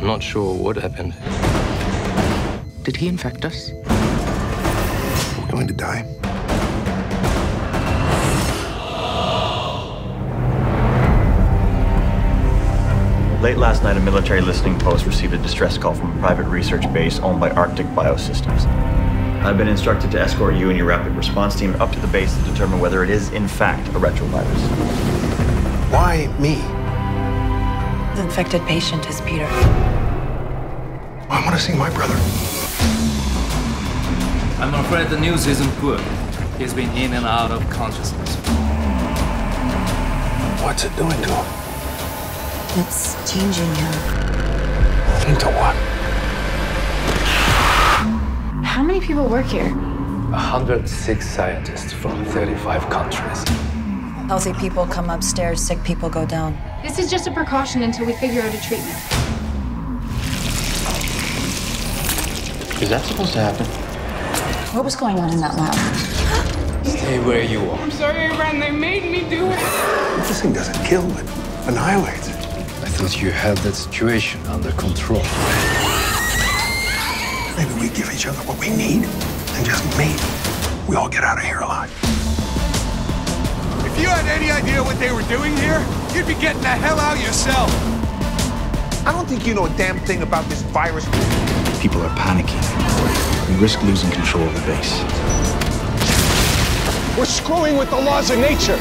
I'm not sure what happened. Did he infect us? We're going to die. Late last night, a military listening post received a distress call from a private research base owned by Arctic Biosystems. I've been instructed to escort you and your rapid response team up to the base to determine whether it is, in fact, a retrovirus. Why me? The infected patient is Peter. I want to see my brother. I'm afraid the news isn't good. He's been in and out of consciousness. What's it doing to him? It's changing him. Into what? How many people work here? 106 scientists from 35 countries. Healthy people come upstairs, sick people go down. This is just a precaution until we figure out a treatment. Is that supposed to happen? What was going on in that lab? Stay where you are. I'm sorry, Ren. They made me do it. This thing doesn't kill, it annihilates. I thought you had that situation under control. Maybe we give each other what we need, and just maybe we all get out of here alive. If you had any idea what they were doing here, you'd be getting the hell out yourself. I don't think you know a damn thing about this virus. People are panicking. We risk losing control of the base. We're screwing with the laws of nature.